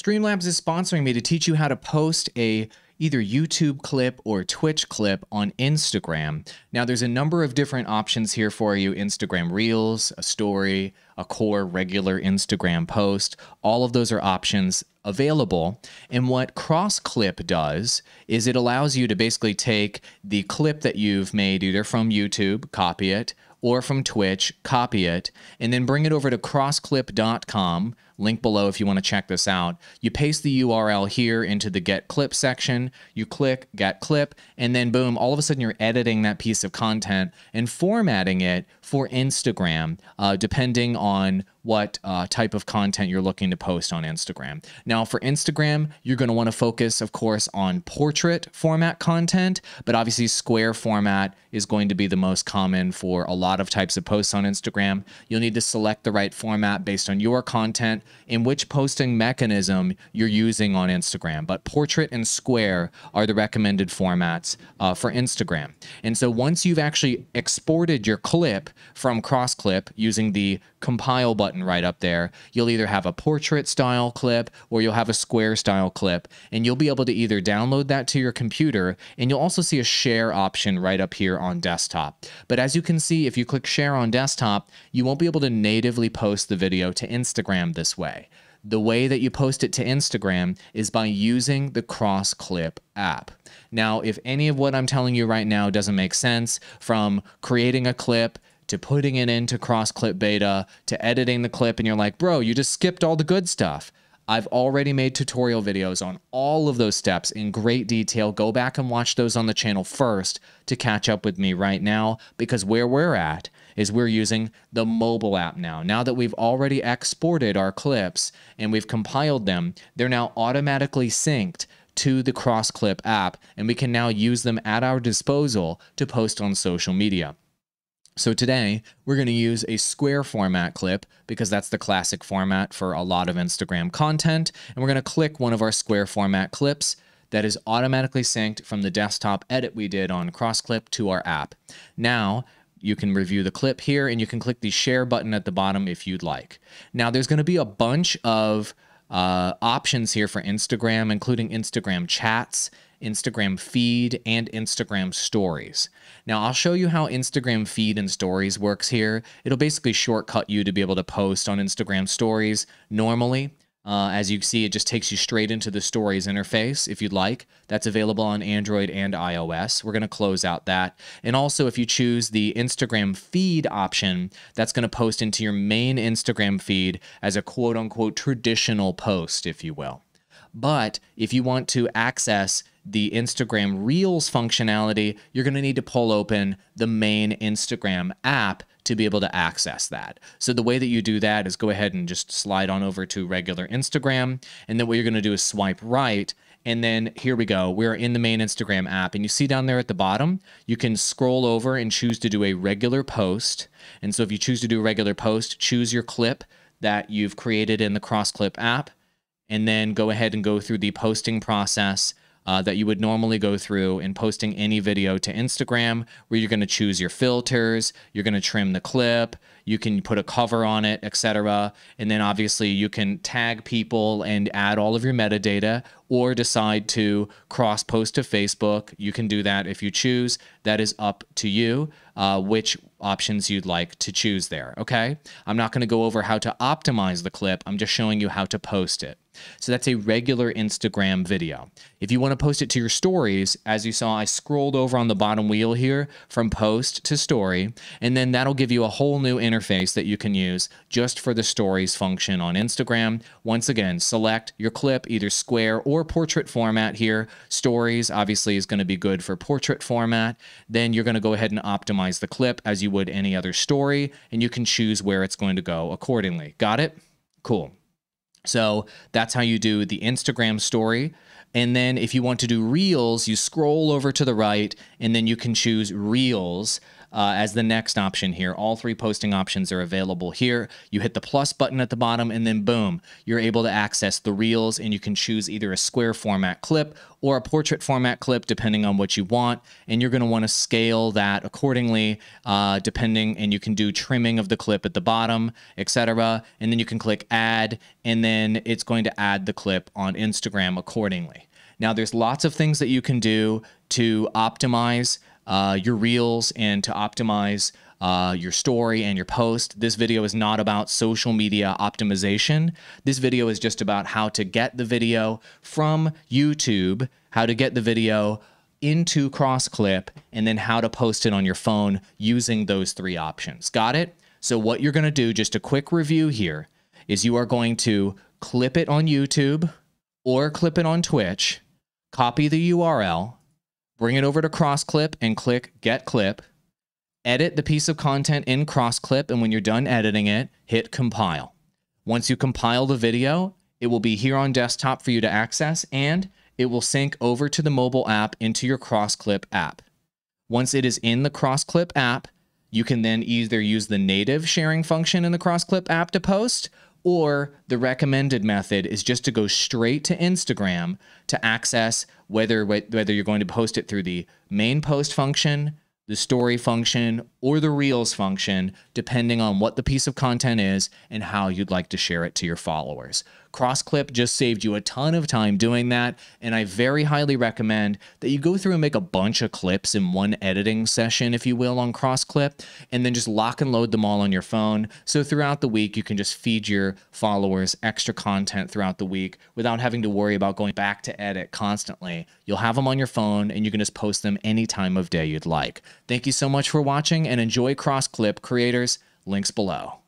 Streamlabs is sponsoring me to teach you how to post a either YouTube clip or Twitch clip on Instagram. Now, there's a number of different options here for you Instagram Reels, a story, a core regular Instagram post. All of those are options available. And what CrossClip does is it allows you to basically take the clip that you've made either from YouTube, copy it, or from Twitch, copy it, and then bring it over to crossclip.com link below if you want to check this out. You paste the URL here into the get clip section, you click get clip, and then boom, all of a sudden you're editing that piece of content and formatting it for Instagram, uh, depending on what uh, type of content you're looking to post on Instagram. Now, for Instagram, you're going to want to focus, of course, on portrait format content, but obviously, square format is going to be the most common for a lot of types of posts on Instagram. You'll need to select the right format based on your content and which posting mechanism you're using on Instagram. But portrait and square are the recommended formats uh, for Instagram. And so, once you've actually exported your clip from CrossClip using the compile button right up there, you'll either have a portrait style clip or you'll have a square style clip. And you'll be able to either download that to your computer and you'll also see a share option right up here on desktop. But as you can see, if you click share on desktop, you won't be able to natively post the video to Instagram this way. The way that you post it to Instagram is by using the CrossClip app. Now, if any of what I'm telling you right now doesn't make sense, from creating a clip to putting it into CrossClip beta to editing the clip, and you're like, bro, you just skipped all the good stuff. I've already made tutorial videos on all of those steps in great detail. Go back and watch those on the channel first to catch up with me right now because where we're at is we're using the mobile app now. Now that we've already exported our clips and we've compiled them, they're now automatically synced to the CrossClip app and we can now use them at our disposal to post on social media. So today we're going to use a square format clip because that's the classic format for a lot of Instagram content. And we're going to click one of our square format clips that is automatically synced from the desktop edit we did on CrossClip to our app. Now, you can review the clip here and you can click the share button at the bottom if you'd like. Now, there's going to be a bunch of uh, options here for Instagram, including Instagram chats, Instagram feed, and Instagram stories. Now, I'll show you how Instagram feed and stories works here. It'll basically shortcut you to be able to post on Instagram stories normally. Uh, as you see, it just takes you straight into the stories interface if you'd like. That's available on Android and iOS. We're going to close out that. And also, if you choose the Instagram feed option, that's going to post into your main Instagram feed as a quote unquote traditional post, if you will. But if you want to access the Instagram Reels functionality, you're going to need to pull open the main Instagram app to be able to access that. So the way that you do that is go ahead and just slide on over to regular Instagram. And then what you're going to do is swipe right. And then here we go. We're in the main Instagram app. And you see down there at the bottom, you can scroll over and choose to do a regular post. And so if you choose to do a regular post, choose your clip that you've created in the CrossClip app. And then go ahead and go through the posting process uh, that you would normally go through in posting any video to Instagram, where you're going to choose your filters, you're going to trim the clip, you can put a cover on it, etc. And then obviously you can tag people and add all of your metadata or decide to cross post to Facebook. You can do that if you choose. That is up to you, uh, which options you'd like to choose there. Okay. I'm not going to go over how to optimize the clip. I'm just showing you how to post it. So that's a regular Instagram video. If you want to post it to your stories, as you saw, I scrolled over on the bottom wheel here from post to story, and then that'll give you a whole new interface that you can use just for the stories function on Instagram. Once again, select your clip, either square or portrait format here. Stories obviously is going to be good for portrait format. Then you're going to go ahead and optimize the clip as you would any other story, and you can choose where it's going to go accordingly. Got it? Cool. So that's how you do the Instagram story. And then if you want to do reels, you scroll over to the right and then you can choose reels. Uh, as the next option here. All three posting options are available here. You hit the plus button at the bottom, and then boom, you're able to access the reels, and you can choose either a square format clip or a portrait format clip, depending on what you want. And you're going to want to scale that accordingly, uh, depending, and you can do trimming of the clip at the bottom, etc. And then you can click add, and then it's going to add the clip on Instagram accordingly. Now, there's lots of things that you can do to optimize uh, your reels and to optimize uh, your story and your post. This video is not about social media optimization. This video is just about how to get the video from YouTube, how to get the video into CrossClip, and then how to post it on your phone using those three options. Got it? So, what you're going to do, just a quick review here, is you are going to clip it on YouTube or clip it on Twitch copy the URL, bring it over to CrossClip and click Get Clip. Edit the piece of content in CrossClip, and when you're done editing it, hit Compile. Once you compile the video, it will be here on desktop for you to access, and it will sync over to the mobile app into your CrossClip app. Once it is in the CrossClip app, you can then either use the native sharing function in the CrossClip app to post, or the recommended method is just to go straight to Instagram to access whether whether you're going to post it through the main post function, the story function, or the reels function, depending on what the piece of content is and how you'd like to share it to your followers. CrossClip just saved you a ton of time doing that, and I very highly recommend that you go through and make a bunch of clips in one editing session, if you will, on CrossClip, and then just lock and load them all on your phone. So throughout the week, you can just feed your followers extra content throughout the week without having to worry about going back to edit constantly. You'll have them on your phone, and you can just post them any time of day you'd like. Thank you so much for watching, and enjoy CrossClip creators. Links below.